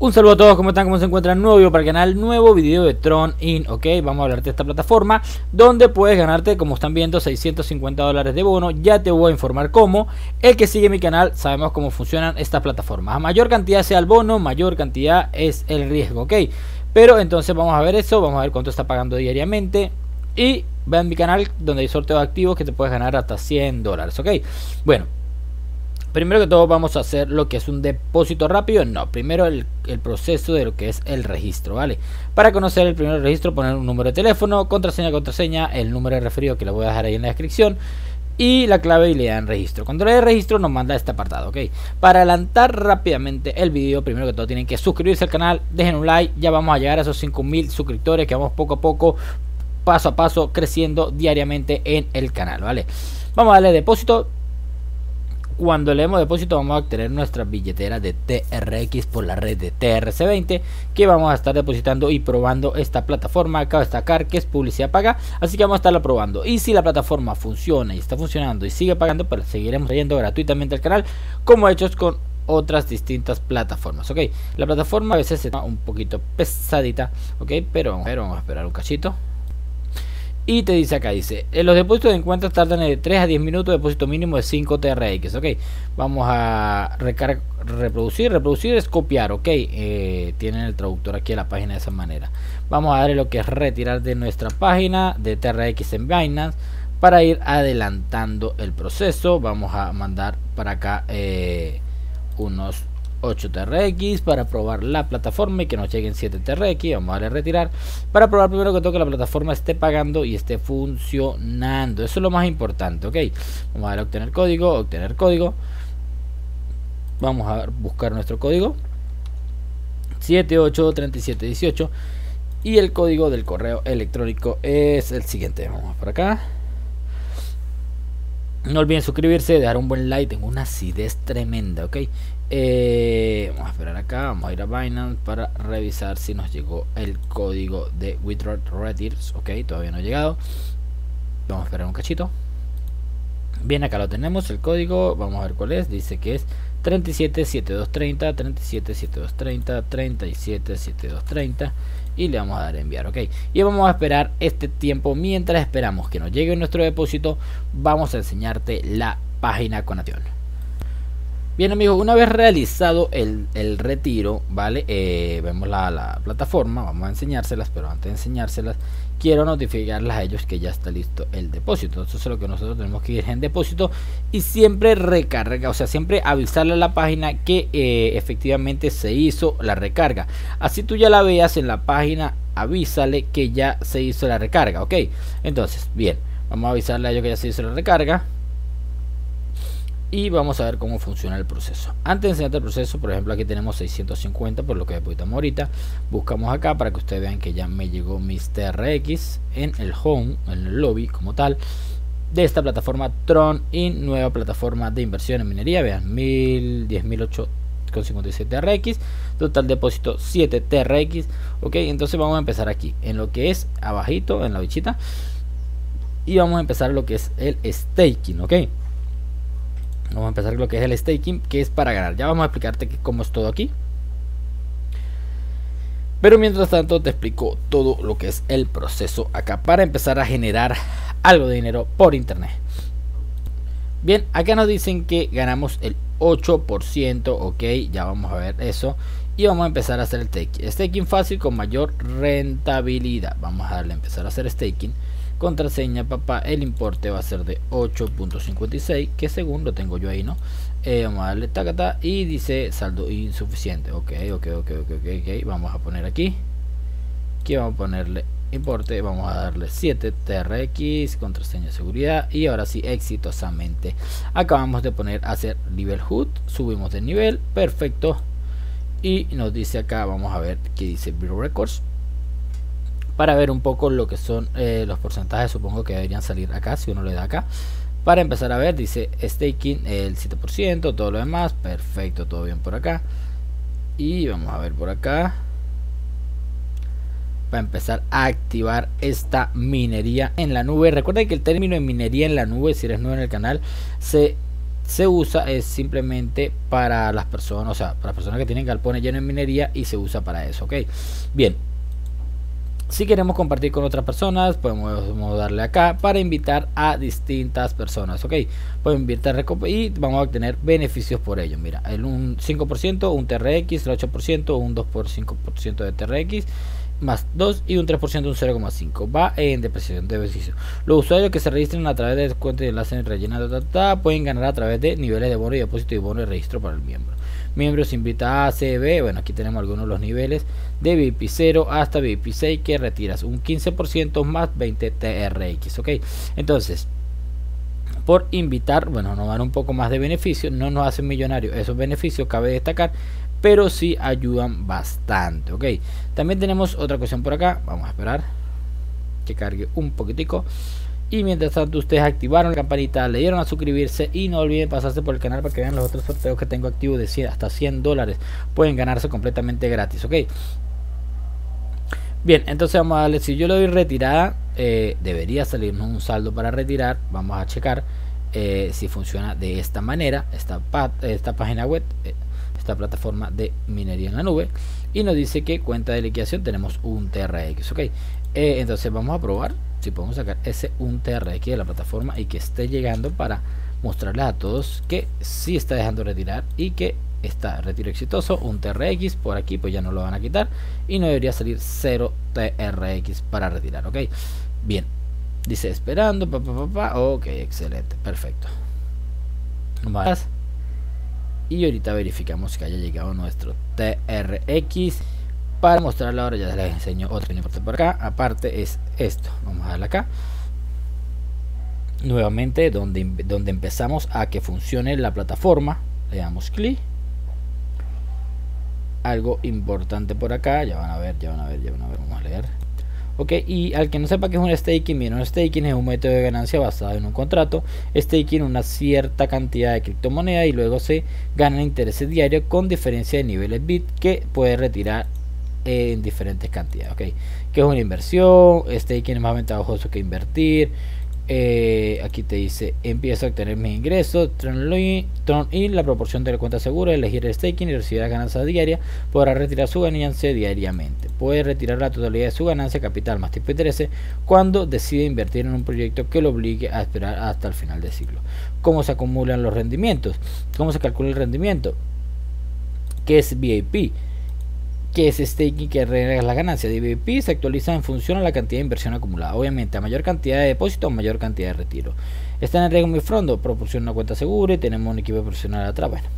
Un saludo a todos, ¿cómo están? ¿Cómo se encuentran? Nuevo video para el canal, nuevo video de Tron In, ok, vamos a hablarte de esta plataforma donde puedes ganarte, como están viendo, 650 dólares de bono, ya te voy a informar cómo, el que sigue mi canal sabemos cómo funcionan estas plataformas, a mayor cantidad sea el bono, mayor cantidad es el riesgo, ok, pero entonces vamos a ver eso, vamos a ver cuánto está pagando diariamente. Y vean mi canal donde hay sorteos activos que te puedes ganar hasta 100 dólares, ok, bueno, Primero que todo vamos a hacer lo que es un depósito rápido. No, primero el, proceso de lo que es el registro, ¿vale? Para conocer el primer registro, poner un número de teléfono, contraseña, contraseña, el número de referido que lo voy a dejar ahí en la descripción y la clave y le dan registro. Cuando le den registro nos manda este apartado, ¿ok? Para adelantar rápidamente el video, primero que todo tienen que suscribirse al canal, dejen un like, ya vamos a llegar a esos 5000 suscriptores que vamos poco a poco, paso a paso, creciendo diariamente en el canal, ¿vale? Vamos a darle depósito, cuando leemos depósito vamos a obtener nuestra billetera de TRX por la red de TRC20 que vamos a estar depositando y probando esta plataforma. Acaba de destacar que es publicidad paga, así que vamos a estarla probando. Y si la plataforma funciona y está funcionando y sigue pagando, pues seguiremos leyendo gratuitamente el canal como hechos con otras distintas plataformas, ok. La plataforma a veces está un poquito pesadita, ok, pero vamos a esperar un cachito. Y te dice acá, dice, en los depósitos de encuentros tardan de 3 a 10 minutos, depósito mínimo de 5 TRX, ok. Vamos a reproducir, reproducir es copiar, ok. Eh, tienen el traductor aquí a la página de esa manera. Vamos a darle lo que es retirar de nuestra página de TRX en Binance para ir adelantando el proceso. Vamos a mandar para acá eh, unos 8 TRX para probar la plataforma y que nos lleguen 7 TRX. Vamos a darle a retirar para probar primero que todo que la plataforma esté pagando y esté funcionando. Eso es lo más importante, ok. Vamos a darle a obtener código, obtener código. Vamos a buscar nuestro código 783718 y el código del correo electrónico es el siguiente. Vamos por acá. No olviden suscribirse, dejar un buen like. Tengo una acidez tremenda, ok. Eh, vamos a esperar acá, vamos a ir a Binance para revisar si nos llegó el código de Withdraw Retirs. Ok, todavía no ha llegado. Vamos a esperar un cachito. Bien, acá lo tenemos, el código. Vamos a ver cuál es. Dice que es 377230, 377230, 377230 y le vamos a dar a enviar, ok. Y vamos a esperar este tiempo mientras esperamos que nos llegue nuestro depósito. Vamos a enseñarte la página con acción. Bien amigos, una vez realizado el, retiro, ¿vale? Eh, vemos la, plataforma, vamos a enseñárselas, pero antes de enseñárselas, quiero notificarles a ellos que ya está listo el depósito. Eso es lo que nosotros tenemos que ir en depósito y siempre recarga, o sea, siempre avisarle a la página que eh, efectivamente se hizo la recarga. Así tú ya la veas en la página, avísale que ya se hizo la recarga, ¿ok? Entonces, bien, vamos a avisarle a ellos que ya se hizo la recarga y vamos a ver cómo funciona el proceso. Antes de enseñarte el proceso por ejemplo aquí tenemos 650 por lo que depositamos ahorita. Buscamos acá para que ustedes vean que ya me llegó mis TRX en el home en el lobby como tal de esta plataforma Tron y nueva plataforma de inversión en minería. Vean 10.000 con 57 TRX total depósito 7 TRX ok entonces vamos a empezar aquí en lo que es abajito en la bichita y vamos a empezar lo que es el staking ok Vamos a empezar lo que es el staking, que es para ganar. Ya vamos a explicarte cómo es todo aquí. Pero mientras tanto te explico todo lo que es el proceso acá para empezar a generar algo de dinero por internet. Bien, acá nos dicen que ganamos el 8%, ok, ya vamos a ver eso. Y vamos a empezar a hacer el staking. Staking fácil con mayor rentabilidad. Vamos a darle a empezar a hacer staking contraseña papá el importe va a ser de 8.56 que según lo tengo yo ahí no eh, vamos a darle tacata y dice saldo insuficiente. Ok ok ok ok ok, vamos a poner aquí. Aquí vamos a ponerle importe. Vamos a darle 7 trx contraseña seguridad y ahora sí exitosamente. Acabamos de poner hacer nivel HUD subimos de nivel. Perfecto. Y nos dice acá vamos a ver que dice Bureau Records para ver un poco lo que son eh, los porcentajes supongo que deberían salir acá si uno le da acá. Para empezar a ver dice staking el 7% todo lo demás perfecto todo bien por acá. Y vamos a ver por acá. Para empezar a activar esta minería en la nube. Recuerden que el término de minería en la nube si eres nuevo en el canal se se usa es simplemente para las personas, o sea, para las personas que tienen galpones llenos en minería y se usa para eso, ok. Bien, si queremos compartir con otras personas, podemos darle acá para invitar a distintas personas, ok. Pueden invitar y vamos a obtener beneficios por ello. Mira, el un 5%, un TRX, el 8%, un 2 por 5% de TRX más 2 y un 3% un 0,5 va en depreciación de beneficio los usuarios que se registren a través de cuentas y enlaces rellenados pueden ganar a través de niveles de bono y depósito y bono de registro para el miembro miembros invita a CB, bueno aquí tenemos algunos de los niveles de VIP 0 hasta VIP 6 que retiras un 15% más 20 TRX, ok, entonces por invitar, bueno, nos dan un poco más de beneficio, no nos hacen millonarios esos beneficios, cabe destacar, pero sí ayudan bastante, ok, también tenemos otra cuestión por acá, vamos a esperar que cargue un poquitico y mientras tanto ustedes activaron la campanita, le dieron a suscribirse y no olviden pasarse por el canal para que vean los otros sorteos que tengo activos de hasta 100 dólares. Pueden ganarse completamente gratis, ¿ok? Bien, entonces vamos a darle, si yo le doy retirada, eh, debería salirnos un saldo para retirar. Vamos a checar eh, si funciona de esta manera, esta, esta página web, eh, esta plataforma de minería en la nube. Y nos dice que cuenta de liquidación tenemos un TRX, ok. entonces vamos a probar si podemos sacar ese un TRX de la plataforma y que esté llegando para mostrarles a todos que sí está dejando retirar y que está retiro exitoso un TRX por aquí pues ya no lo van a quitar y no debería salir 0 TRX para retirar ok bien dice esperando pa, pa, pa, ok excelente perfecto. Más. Y ahorita verificamos que haya llegado nuestro TRX para mostrarle ahora ya les enseño otro importe por acá. Aparte es esto. Vamos a darle acá. Nuevamente donde, donde empezamos a que funcione la plataforma le damos clic. Algo importante por acá ya van a ver ya van a ver ya van a ver vamos a leer. Ok y al que no sepa que es un staking bien un staking es un método de ganancia basado en un contrato. Staking una cierta cantidad de criptomoneda y luego se ganan intereses diarios con diferencia de niveles bit que puede retirar en diferentes cantidades, ¿ok? Que es una inversión, staking es más ventajoso que invertir. Eh, aquí te dice, empiezo a obtener mis ingresos, Tron in la proporción de la cuenta segura, elegir el staking y recibir la ganancia diaria, podrá retirar su ganancia diariamente. Puede retirar la totalidad de su ganancia capital más tipo interés cuando decide invertir en un proyecto que lo obligue a esperar hasta el final del ciclo. ¿Cómo se acumulan los rendimientos? ¿Cómo se calcula el rendimiento? ¿Qué es VIP? Que es staking que regresa la ganancia VIP se actualiza en función a la cantidad de inversión acumulada. Obviamente, a mayor cantidad de depósito, mayor cantidad de retiro. Está en el riesgo muy fondo, proporciona una cuenta segura y tenemos un equipo profesional atrás. Bueno,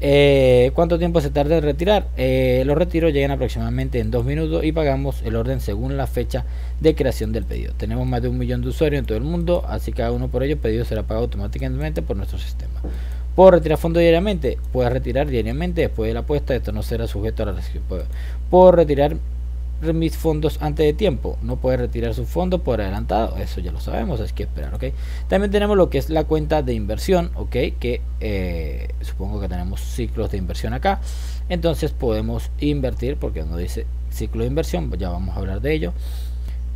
eh, ¿cuánto tiempo se tarda en retirar? Eh, los retiros llegan aproximadamente en dos minutos y pagamos el orden según la fecha de creación del pedido. Tenemos más de un millón de usuarios en todo el mundo, así que cada uno por ello pedido será pagado automáticamente por nuestro sistema. Puedo retirar fondos diariamente, puedes retirar diariamente después de la apuesta, esto no será sujeto a la restricción. Puedo retirar mis fondos antes de tiempo, no puede retirar sus fondos por adelantado, eso ya lo sabemos, hay que esperar, ok. También tenemos lo que es la cuenta de inversión, ok, que eh, supongo que tenemos ciclos de inversión acá, entonces podemos invertir, porque no dice ciclo de inversión, ya vamos a hablar de ello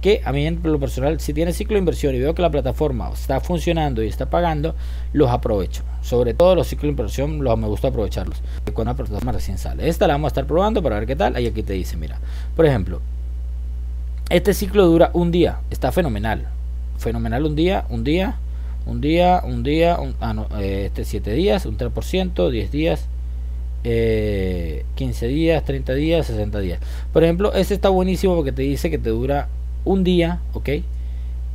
que a mí en lo personal, si tiene ciclo de inversión y veo que la plataforma está funcionando y está pagando, los aprovecho. Sobre todo los ciclos de inversión, los, me gusta aprovecharlos. Con la plataforma recién sale. Esta la vamos a estar probando para ver qué tal. Ahí aquí te dice, mira, por ejemplo, este ciclo dura un día. Está fenomenal. Fenomenal un día, un día, un día, un día, ah, no, eh, este 7 días, un 3%, 10 días. 15 eh, días, 30 días, 60 días. Por ejemplo, este está buenísimo porque te dice que te dura un día, ¿ok?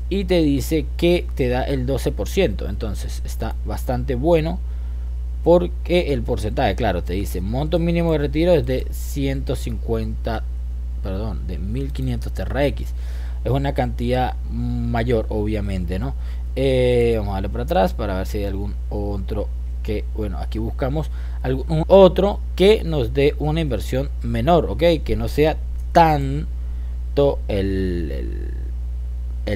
Y te dice que te da el 12%. Entonces está bastante bueno porque el porcentaje, claro, te dice monto mínimo de retiro es de 150, perdón, de 1500 TRX. Es una cantidad mayor, obviamente, ¿no? Eh, vamos a darle para atrás para ver si hay algún otro que, bueno, aquí buscamos algún otro que nos dé una inversión menor, ¿ok? Que no sea tan el,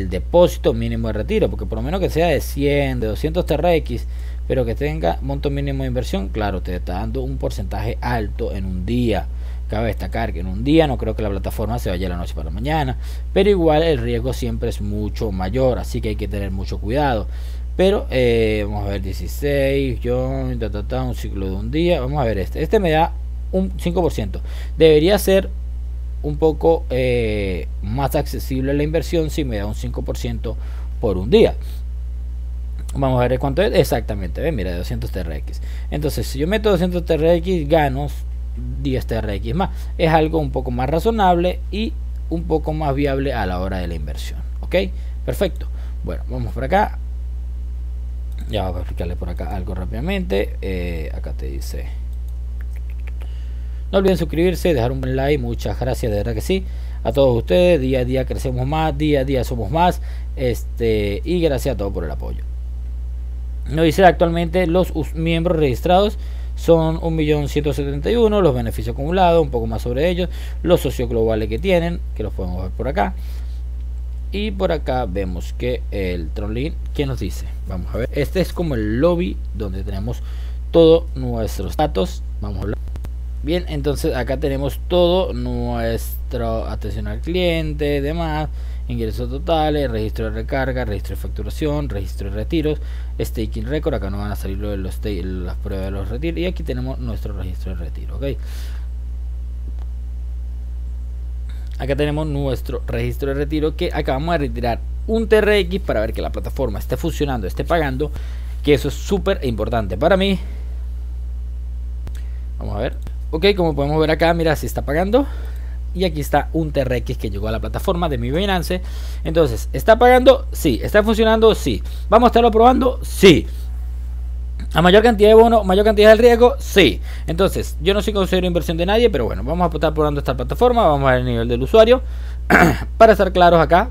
depósito mínimo de retiro, porque por lo menos que sea de 100, de 200 TRX, pero que tenga monto mínimo de inversión, claro, te está dando un porcentaje alto en un día. Cabe destacar que en un día no creo que la plataforma se vaya de la noche para la mañana, pero igual el riesgo siempre es mucho mayor, así que hay que tener mucho cuidado. Pero eh, vamos a ver 16, join, un ciclo de un día. Vamos a ver este. Este me da un 5%. Debería ser un poco eh, más accesible la inversión si me da un 5% por un día. Vamos a ver cuánto es. Exactamente, ¿ven? mira, 200 TRX. Entonces, si yo meto 200 TRX, gano 10 TRX más. Es algo un poco más razonable y un poco más viable a la hora de la inversión. ¿Ok? Perfecto. Bueno, vamos por acá. Ya voy a explicarle por acá algo rápidamente. Eh, acá te dice. No olviden suscribirse, dejar un buen like. Muchas gracias, de verdad que sí. A todos ustedes, día a día crecemos más, día a día somos más. Este, y gracias a todos por el apoyo. Nos dice actualmente los miembros registrados son 1.171.000, los beneficios acumulados, un poco más sobre ellos, los socios globales que tienen, que los podemos ver por acá. Y por acá vemos que el Tronlin, ¿qué nos dice? Vamos a ver. Este es como el lobby donde tenemos todos nuestros datos. Vamos a hablar. Bien, entonces acá tenemos todo nuestro atención al cliente, demás, ingresos totales, registro de recarga, registro de facturación, registro de retiros, staking record, acá nos van a salir los, las pruebas de los retiros y aquí tenemos nuestro registro de retiro, ok. Acá tenemos nuestro registro de retiro que acabamos de retirar un TRX para ver que la plataforma esté funcionando, esté pagando, que eso es súper importante para mí. Vamos a ver. Ok, como podemos ver acá, mira, si está pagando. Y aquí está un TRX que llegó a la plataforma de mi Binance. Entonces, ¿está pagando? Sí. ¿Está funcionando? Sí. ¿Vamos a estarlo probando? Sí. ¿A mayor cantidad de bono, mayor cantidad de riesgo? Sí. Entonces, yo no soy consejero de inversión de nadie, pero bueno, vamos a estar probando esta plataforma. Vamos a ver el nivel del usuario. Para estar claros acá,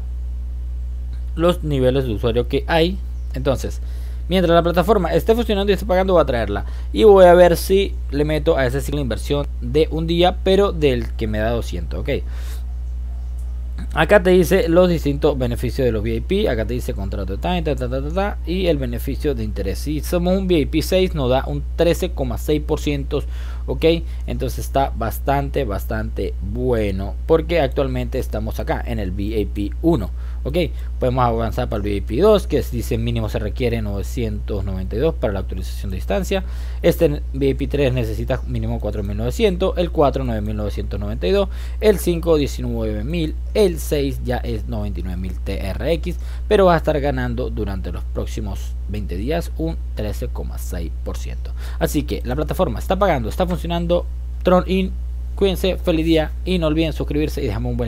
los niveles de usuario que hay. Entonces, mientras la plataforma esté funcionando y esté pagando, voy a traerla. Y voy a ver si le meto a ese ciclo de inversión de un día, pero del que me da 200, ¿ok? Acá te dice los distintos beneficios de los VIP. Acá te dice contrato de time, y el beneficio de interés. Si somos un VIP 6, nos da un 13,6%. Ok, entonces está bastante, bastante bueno. Porque actualmente estamos acá en el VIP 1 ok podemos avanzar para el VIP 2 que dice mínimo se requiere 992 para la actualización de distancia. Este VIP 3 necesita mínimo 4900 el 4 9992 el 5 19000 el 6 ya es 99000 TRX pero va a estar ganando durante los próximos 20 días un 13,6% así que la plataforma está pagando está funcionando. Tron In cuídense feliz día y no olviden suscribirse y dejamos un buen